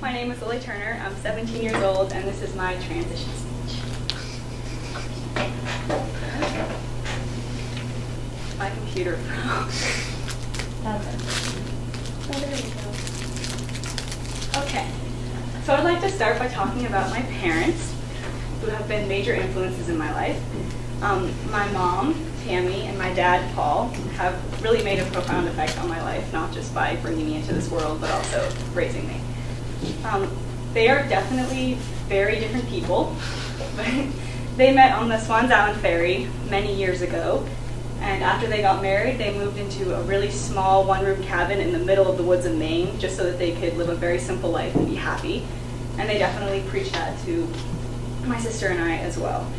My name is Lily Turner. I'm 17 years old, and this is my transition speech. My computer froze. Okay, so I'd like to start by talking about my parents, who have been major influences in my life. Um, my mom, Tammy, and my dad, Paul, have really made a profound effect on my life, not just by bringing me into this world, but also raising me. Um, they are definitely very different people. they met on the Swans Island Ferry many years ago, and after they got married, they moved into a really small one room cabin in the middle of the woods of Maine just so that they could live a very simple life and be happy. And they definitely preached that to my sister and I as well.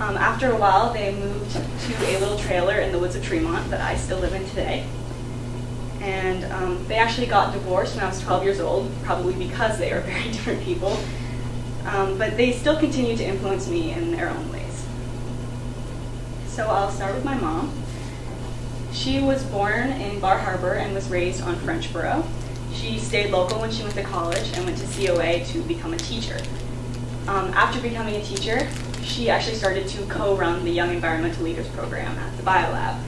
Um, after a while, they moved to a little trailer in the woods of Tremont that I still live in today. And um, they actually got divorced when I was 12 years old, probably because they are very different people. Um, but they still continue to influence me in their own ways. So I'll start with my mom. She was born in Bar Harbor and was raised on Frenchboro. She stayed local when she went to college and went to COA to become a teacher. Um, after becoming a teacher, she actually started to co-run the Young Environmental Leaders Program at the BioLab.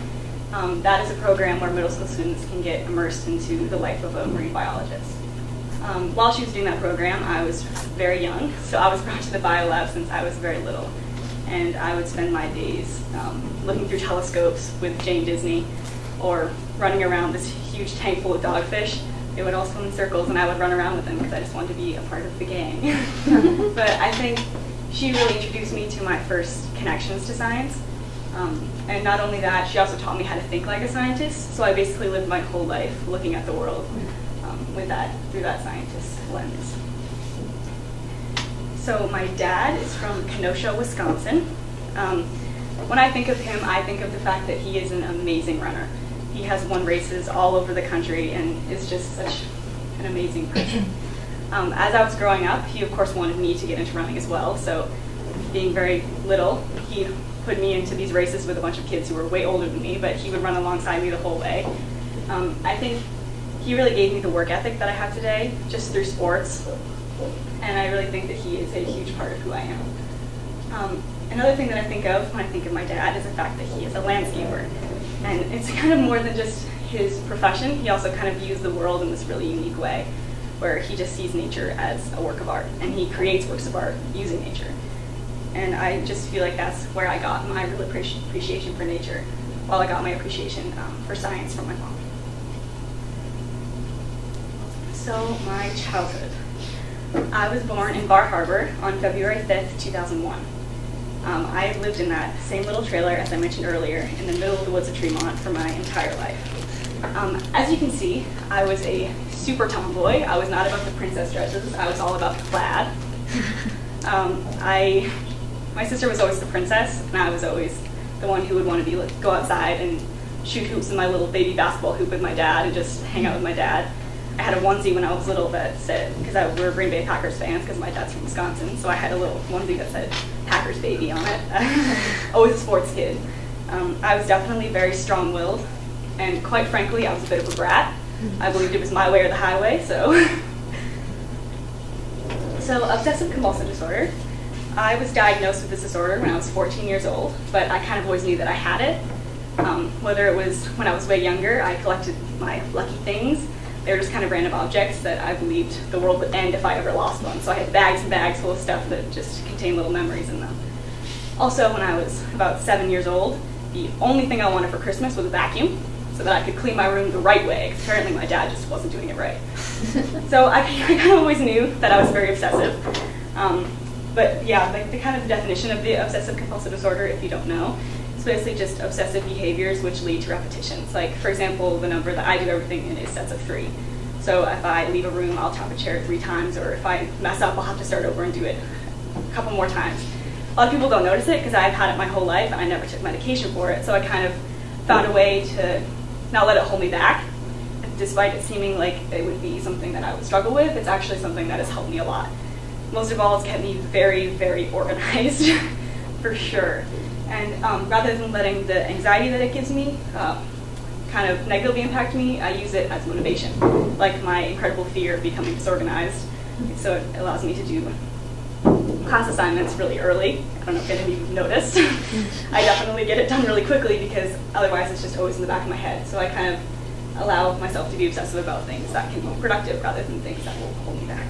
Um, that is a program where middle school students can get immersed into the life of a marine biologist. Um, while she was doing that program, I was very young, so I was brought to the BioLab since I was very little. And I would spend my days um, looking through telescopes with Jane Disney or running around this huge tank full of dogfish. They would all swim in circles and I would run around with them because I just wanted to be a part of the gang. but I think she really introduced me to my first connections to science. Um, and not only that, she also taught me how to think like a scientist. So I basically lived my whole life looking at the world um, with that through that scientist lens. So my dad is from Kenosha, Wisconsin. Um, when I think of him, I think of the fact that he is an amazing runner. He has won races all over the country and is just such an amazing person. Um, as I was growing up, he of course wanted me to get into running as well. So, being very little, he put me into these races with a bunch of kids who were way older than me, but he would run alongside me the whole way. Um, I think he really gave me the work ethic that I have today just through sports, and I really think that he is a huge part of who I am. Um, another thing that I think of when I think of my dad is the fact that he is a landscaper, and it's kind of more than just his profession. He also kind of views the world in this really unique way where he just sees nature as a work of art and he creates works of art using nature. And I just feel like that's where I got my real appreciation for nature, while I got my appreciation um, for science from my mom. So, my childhood. I was born in Bar Harbor on February 5th, 2001. Um, I lived in that same little trailer, as I mentioned earlier, in the middle of the woods of Tremont for my entire life. Um, as you can see, I was a super tomboy. I was not about the princess dresses. I was all about the plaid. Um, I, my sister was always the princess, and I was always the one who would want to be like, go outside and shoot hoops in my little baby basketball hoop with my dad and just hang out with my dad. I had a onesie when I was little that said, because we were Green Bay Packers fans, because my dad's from Wisconsin, so I had a little onesie that said Packers baby on it. always a sports kid. Um, I was definitely very strong-willed, and quite frankly, I was a bit of a brat. I believed it was my way or the highway, so. so, obsessive compulsive disorder. I was diagnosed with this disorder when I was 14 years old, but I kind of always knew that I had it. Um, whether it was when I was way younger, I collected my lucky things. They were just kind of random objects that I believed the world would end if I ever lost one. So I had bags and bags full of stuff that just contained little memories in them. Also, when I was about seven years old, the only thing I wanted for Christmas was a vacuum so that I could clean my room the right way. Because apparently my dad just wasn't doing it right. so I, I, kind of always knew that I was very obsessive. Um, but yeah, the, the kind of definition of the obsessive compulsive disorder, if you don't know, is basically just obsessive behaviors which lead to repetitions. Like, for example, the number that I do everything in is sets of three. So if I leave a room, I'll tap a chair three times, or if I mess up, I'll have to start over and do it a couple more times. A lot of people don't notice it because I've had it my whole life and I never took medication for it. So I kind of found a way to not let it hold me back. Despite it seeming like it would be something that I would struggle with, it's actually something that has helped me a lot. Most of all, it's kept me very, very organized, for sure. And um, rather than letting the anxiety that it gives me uh, kind of negatively impact me, I use it as motivation. Like my incredible fear of becoming disorganized, So it allows me to do class assignments really early. I don't know if any of you have noticed. I definitely get it done really quickly because otherwise it's just always in the back of my head. So I kind of allow myself to be obsessive about things that can be productive rather than things that will hold me back.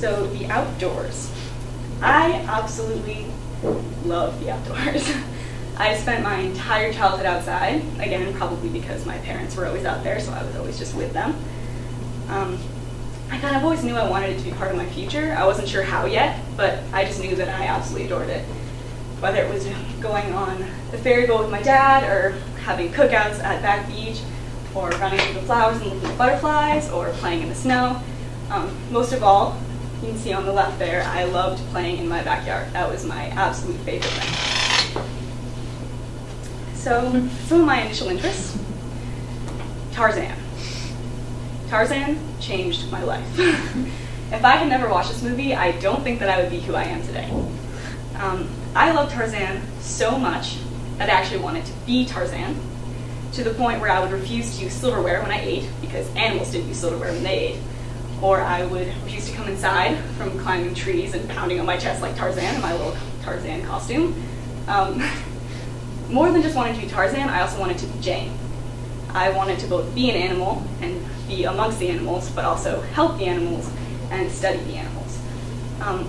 So the outdoors. I absolutely love the outdoors. I spent my entire childhood outside, again, probably because my parents were always out there, so I was always just with them. Um, I kind of always knew I wanted it to be part of my future. I wasn't sure how yet, but I just knew that I absolutely adored it. Whether it was going on the ferry boat with my dad, or having cookouts at Back Beach, or running through the flowers and looking at butterflies, or playing in the snow. Um, most of all, you can see on the left there, I loved playing in my backyard. That was my absolute favorite thing. So, some of my initial interests. Tarzan. Tarzan changed my life. if I had never watched this movie, I don't think that I would be who I am today. Um, I love Tarzan so much that I actually wanted to be Tarzan, to the point where I would refuse to use silverware when I ate, because animals didn't use silverware when they ate. Or I would refuse to come inside from climbing trees and pounding on my chest like Tarzan in my little Tarzan costume. Um, more than just wanting to be Tarzan, I also wanted to be Jane. I wanted to both be an animal and be amongst the animals, but also help the animals and study the animals. Um,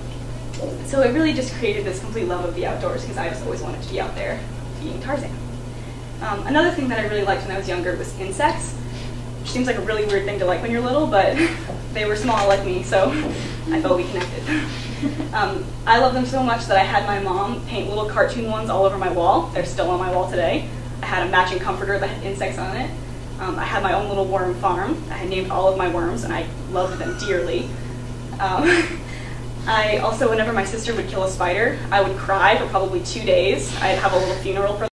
so it really just created this complete love of the outdoors because I just always wanted to be out there being Tarzan. Um, another thing that I really liked when I was younger was insects, which seems like a really weird thing to like when you're little, but they were small like me, so I felt we connected. Um, I love them so much that I had my mom paint little cartoon ones all over my wall. They're still on my wall today. I had a matching comforter that had insects on it. Um, I had my own little worm farm. I had named all of my worms, and I loved them dearly. Um, I also, whenever my sister would kill a spider, I would cry for probably two days. I'd have a little funeral for